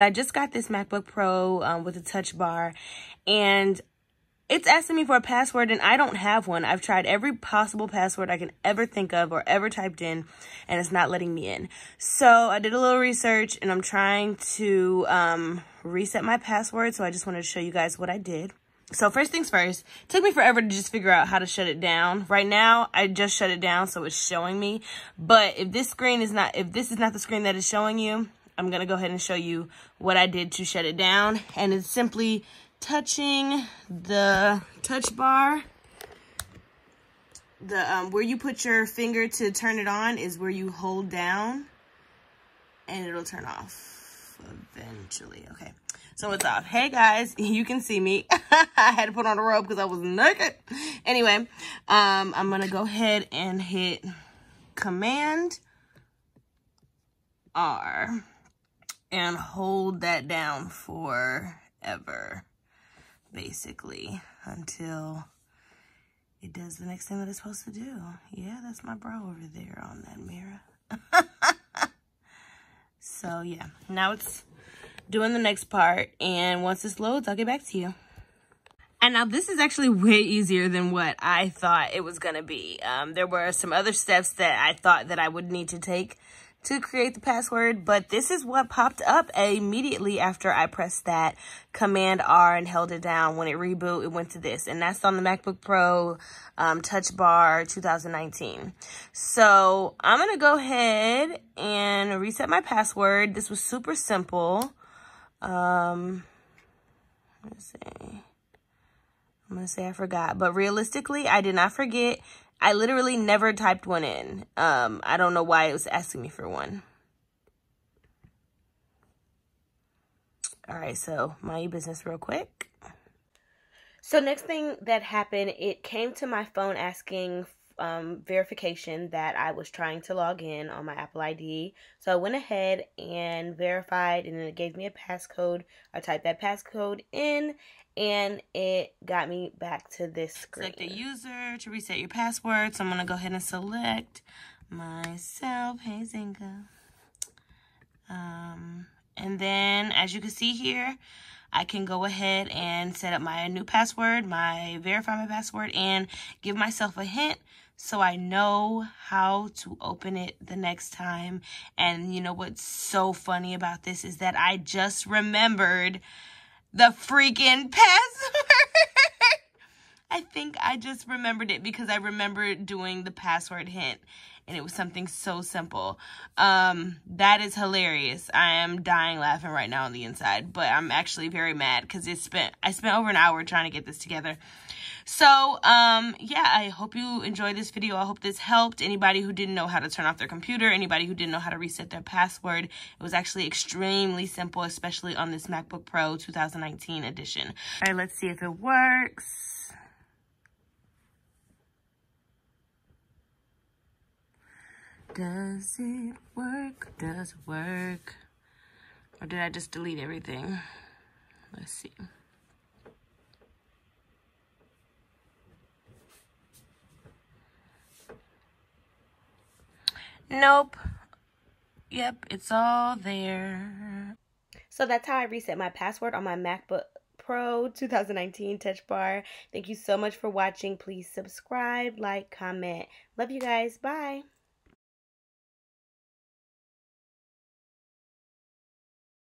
I just got this MacBook Pro um, with a touch bar and it's asking me for a password and I don't have one. I've tried every possible password I can ever think of or ever typed in and it's not letting me in. So I did a little research and I'm trying to um, reset my password. So I just wanted to show you guys what I did. So first things first, took me forever to just figure out how to shut it down. Right now, I just shut it down so it's showing me. But if this screen is not, if this is not the screen that is showing you, I'm going to go ahead and show you what I did to shut it down. And it's simply touching the touch bar. The um, Where you put your finger to turn it on is where you hold down. And it'll turn off eventually. Okay. So it's off. Hey guys, you can see me. I had to put on a robe because I was naked. Anyway, um, I'm going to go ahead and hit Command R and hold that down forever, basically, until it does the next thing that it's supposed to do. Yeah, that's my bra over there on that mirror. so, yeah, now it's doing the next part, and once this loads, I'll get back to you. And now this is actually way easier than what I thought it was going to be. Um, there were some other steps that I thought that I would need to take to create the password, but this is what popped up immediately after I pressed that Command R and held it down. When it reboot, it went to this, and that's on the MacBook Pro um, Touch Bar 2019. So I'm to go ahead and reset my password. This was super simple. Um, let's see. I'm to say I forgot, but realistically, I did not forget. I literally never typed one in. Um, I don't know why it was asking me for one. All right, so my business real quick. So next thing that happened, it came to my phone asking um, verification that I was trying to log in on my Apple ID. So I went ahead and verified and then it gave me a passcode. I typed that passcode in and it got me back to this screen. Select a user to reset your password. So I'm going to go ahead and select myself. Hey, Zinga. Um, and then as you can see here, I can go ahead and set up my new password, my verify my password, and give myself a hint so I know how to open it the next time. And you know what's so funny about this is that I just remembered the freaking password. I think I just remembered it because I remember doing the password hint and it was something so simple. Um, that is hilarious. I am dying laughing right now on the inside, but I'm actually very mad because it spent I spent over an hour trying to get this together. So, um, yeah, I hope you enjoyed this video. I hope this helped anybody who didn't know how to turn off their computer, anybody who didn't know how to reset their password. It was actually extremely simple, especially on this MacBook Pro 2019 edition. All right, let's see if it works. Does it work? Does it work? Or did I just delete everything? Let's see. Nope. Yep, it's all there. So that's how I reset my password on my MacBook Pro 2019 Touch Bar. Thank you so much for watching. Please subscribe, like, comment. Love you guys. Bye.